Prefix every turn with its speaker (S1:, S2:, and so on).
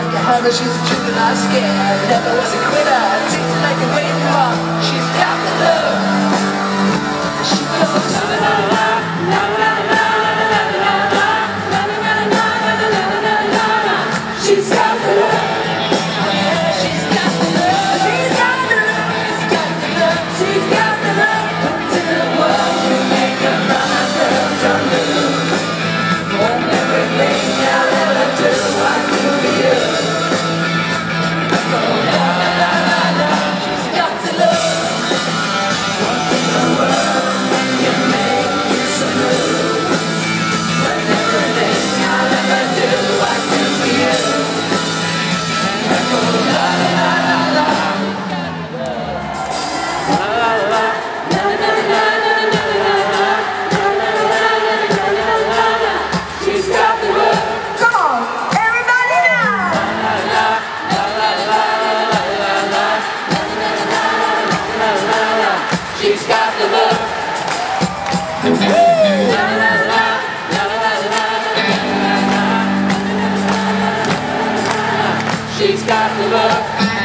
S1: like a hammer, she's a chicken I scared Never was a quitter, takes like a wave rock She's got the love She goes. to the got the love.